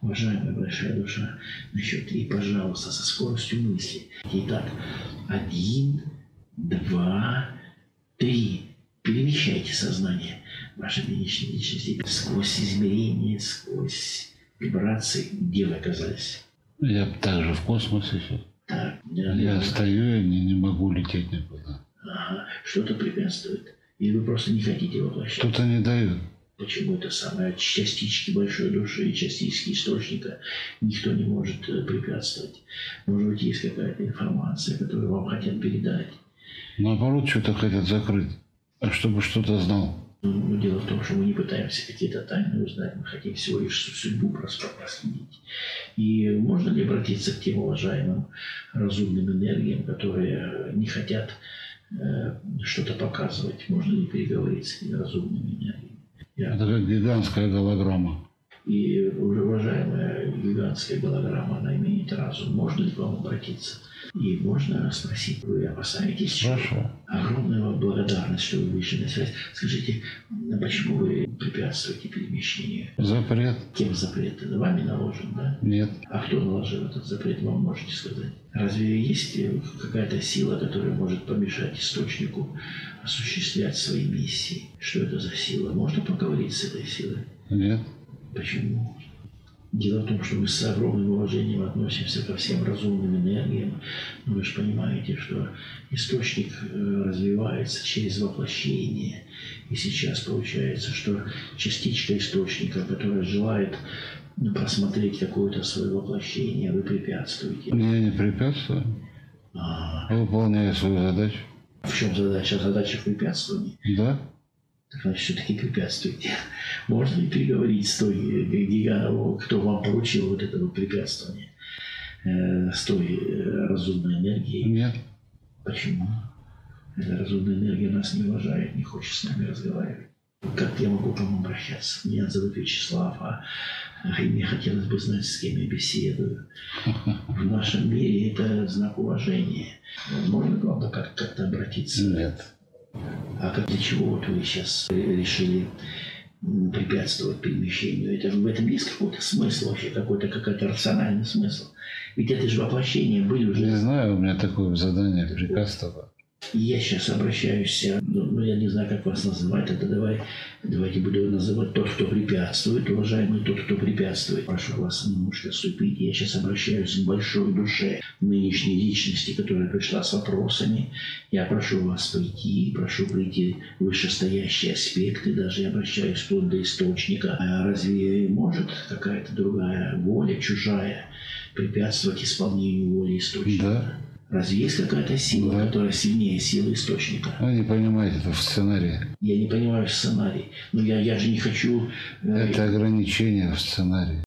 уважаемая большая душа, на счет три, пожалуйста, со скоростью мысли. Итак, один, два, три. Перемещайте сознание вашей нынешней личности сквозь измерения, сквозь вибрации, где вы оказались. Я также в космосе сейчас. Так, да, Я да. стою и не, не могу лететь никуда. Ага, что-то препятствует. Или вы просто не хотите воплощать. Что-то не дают. Почему это самое частички большой души и частички источника никто не может э, препятствовать? Может быть, есть какая-то информация, которую вам хотят передать? Наоборот, что-то хотят закрыть. А чтобы что-то знал. Ну, дело в том, что мы не пытаемся какие-то тайны узнать, мы хотим всего лишь су- судьбу просто проследить. И можно ли обратиться к тем уважаемым разумным энергиям, которые не хотят э, что-то показывать? Можно ли переговорить с этими разумными энергиями? Я Это как гигантская голограмма. И уважаемая гигантская голограмма, она имеет разум. Можно ли к вам обратиться? И можно спросить, вы опасаетесь? Хорошо. Огромная вам благодарность, что вы вышли на связь. Скажите, а почему вы препятствуете перемещению? Запрет? Кем запрет? Вами наложен, да? Нет. А кто наложил этот запрет, вам можете сказать? Разве есть э, какая-то сила, которая может помешать источнику осуществлять свои миссии? Что это за сила? Можно поговорить с этой силой? Нет. Почему? Дело в том, что мы с огромным уважением относимся ко всем разумным энергиям. Но вы же понимаете, что источник э, развивается через воплощение. И сейчас получается, что частичка источника, которая желает ну, просмотреть какое-то свое воплощение, вы препятствуете. Я не препятствую. А Выполняю свою задачу. в чем задача? Задача в препятствовании. Да? Так значит, все-таки препятствуете. Можно ли переговорить с той э, кто вам поручил вот это вот препятствование, э, с той э, разумной энергией? Нет. Почему? Эта разумная энергия нас не уважает, не хочет с нами разговаривать. Как я могу к вам обращаться? Меня зовут Вячеслав, а а, мне хотелось бы знать, с кем я беседую. В нашем мире это знак уважения. Можно к вам как- как-то обратиться? Нет. А как для чего вот вы сейчас решили препятствовать перемещению? Это в этом есть какой-то смысл вообще, какой-то какой-то рациональный смысл? Ведь это же воплощение были уже. Не знаю, у меня такое задание, приказ такой. Я сейчас обращаюсь, э, ну, ну, я не знаю, как вас называть, тогда давай, давайте буду называть тот, кто препятствует, уважаемый тот, кто препятствует. Прошу вас немножко отступить. Я сейчас обращаюсь к большой душе нынешней личности, которая пришла с вопросами. Я прошу вас прийти, прошу прийти вышестоящие аспекты, даже я обращаюсь вплоть до источника. А разве может какая-то другая воля, чужая, препятствовать исполнению воли источника? Да. Разве есть какая-то сила, Да. которая сильнее силы источника? Вы не понимаете, это в сценарии. Я не понимаю сценарий. Но я, я же не хочу... э, Это ограничение в сценарии.